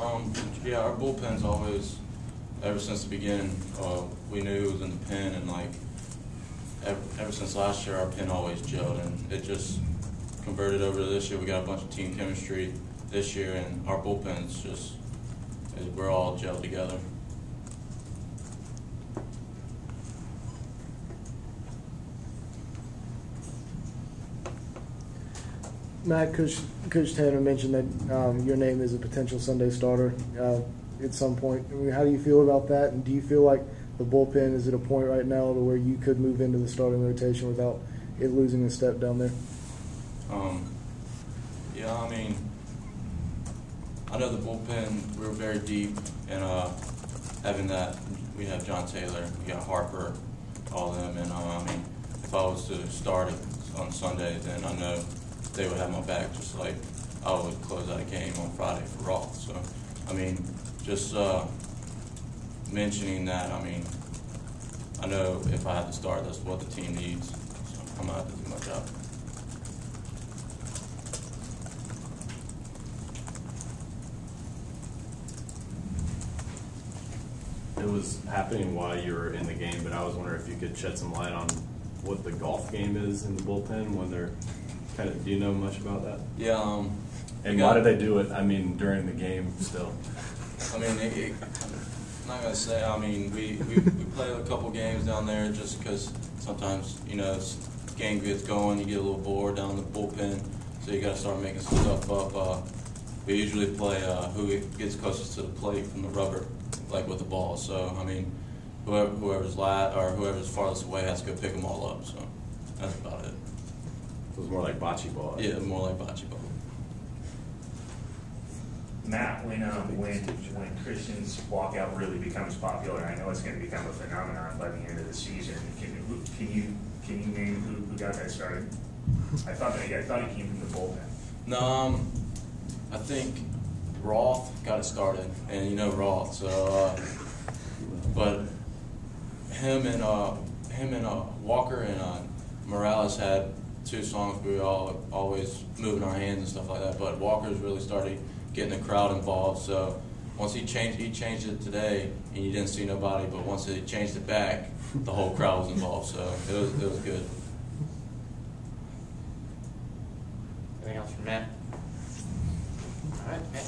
Um, yeah, our bullpen's always, ever since the beginning, uh, we knew it was in the pen and like, ever, ever since last year, our pen always gelled and it just converted over to this year. We got a bunch of team chemistry this year and our bullpen's just, we're all gelled together. Matt, Coach, Coach Tanner mentioned that um, your name is a potential Sunday starter uh, at some point. I mean, how do you feel about that? And do you feel like the bullpen is at a point right now to where you could move into the starting rotation without it losing a step down there? Um, yeah, I mean, I know the bullpen, we're very deep, and uh, having that, we have John Taylor, we got Harper, all of them, and uh, I mean, if I was to start it on Sunday, then I know they would have my back just like I would close out a game on Friday for Roth. So, I mean, just uh, mentioning that, I mean, I know if I had to start, that's what the team needs. So I'm going to have to do my job. It was happening while you were in the game, but I was wondering if you could shed some light on what the golf game is in the bullpen when they're kind of. Do you know much about that? Yeah. Um, and why do they do it? I mean, during the game still. I mean, it, it, I'm not gonna say. I mean, we, we, we play a couple games down there just because sometimes you know game gets going, you get a little bored down the bullpen, so you got to start making some stuff up. Uh, we usually play uh, who gets closest to the plate from the rubber, like with the ball. So I mean, whoever whoever's lat or whoever's farthest away has to go pick them all up. So that's about it. So it's more like bocce ball. Yeah, more like bocce ball. Matt, when um, when when Christian's walkout really becomes popular, I know it's going to become a phenomenon by the end of the season. Can you can you can you name who, who got that started? I thought that I thought he came from the bullpen. No, um, I think Roth got it started, and you know Roth, so. Uh, but him and uh, him and uh, Walker and uh, Morales had two songs we were all always moving our hands and stuff like that. But Walker's really started getting the crowd involved. So once he changed, he changed it today, and you didn't see nobody. But once he changed it back, the whole crowd was involved. So it was it was good. Anything else from Matt? All right, Matt.